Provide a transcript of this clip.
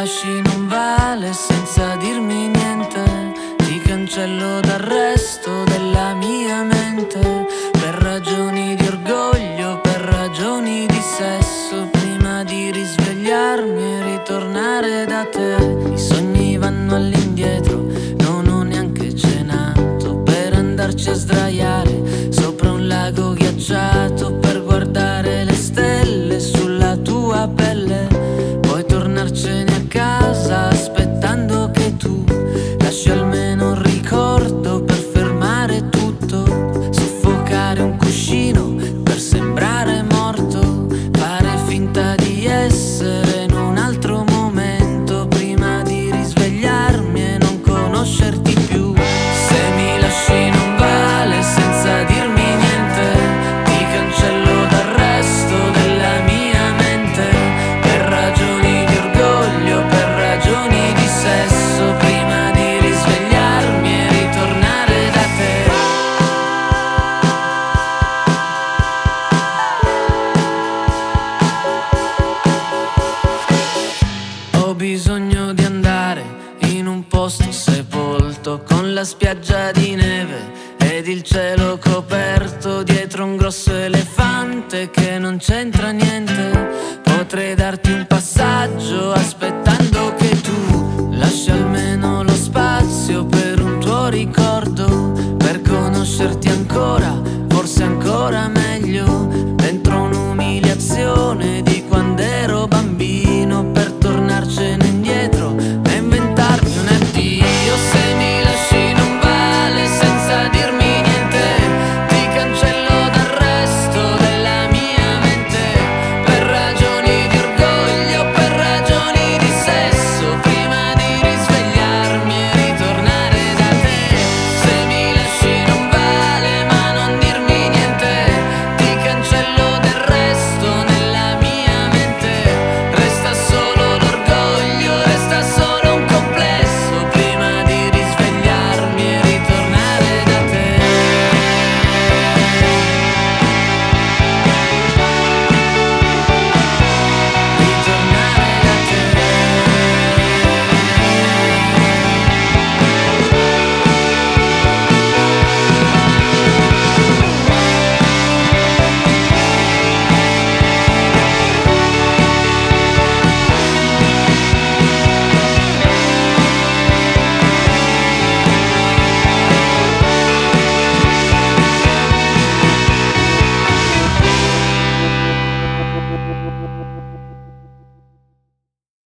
lasci non vale senza dirmi niente. Ti cancello dal resto della mia mente. Per ragioni di orgoglio, per ragioni di sesso. Prima di risvegliarmi e ritornare da te. I sogni posto sepolto con la spiaggia di neve ed il cielo coperto dietro un grosso elefante che non c'entra